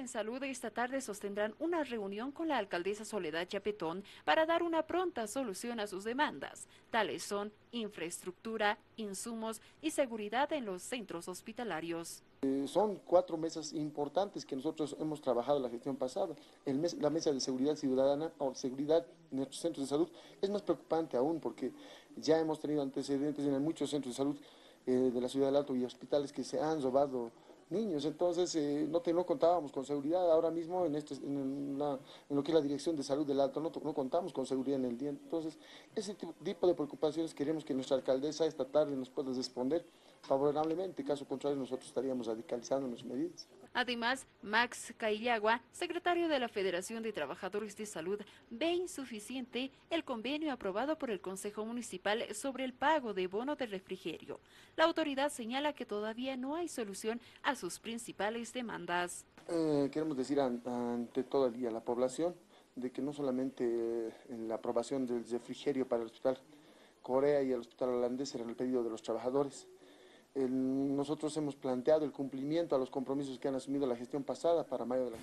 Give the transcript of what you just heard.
en salud esta tarde sostendrán una reunión con la alcaldesa Soledad Chapetón para dar una pronta solución a sus demandas. Tales son infraestructura, insumos y seguridad en los centros hospitalarios. Eh, son cuatro mesas importantes que nosotros hemos trabajado la gestión pasada. La mesa de seguridad ciudadana o seguridad en nuestros centros de salud es más preocupante aún porque ya hemos tenido antecedentes en muchos centros de salud eh, de la ciudad del Alto y hospitales que se han robado niños. Entonces, eh, no, no contábamos con seguridad. Ahora mismo, en, este, en, lo que es la Dirección de Salud del Alto, no, no contamos con seguridad en el día. Entonces, ese tipo de preocupaciones queremos que nuestra alcaldesa esta tarde nos pueda responder favorablemente. Caso contrario, nosotros estaríamos radicalizando las medidas. Además, Max Caillagua, secretario de la Federación de Trabajadores de Salud, ve insuficiente el convenio aprobado por el Consejo Municipal sobre el pago de bono de refrigerio. La autoridad señala que todavía no hay solución a sus principales demandas. Eh, queremos decir ante todo el día la población de que no solamente eh, la aprobación del refrigerio para el Hospital Corea y el Hospital Holandés era el pedido de los trabajadores, nosotros hemos planteado el cumplimiento a los compromisos que han asumido la gestión pasada para mayo de la